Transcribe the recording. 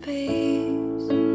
Peace.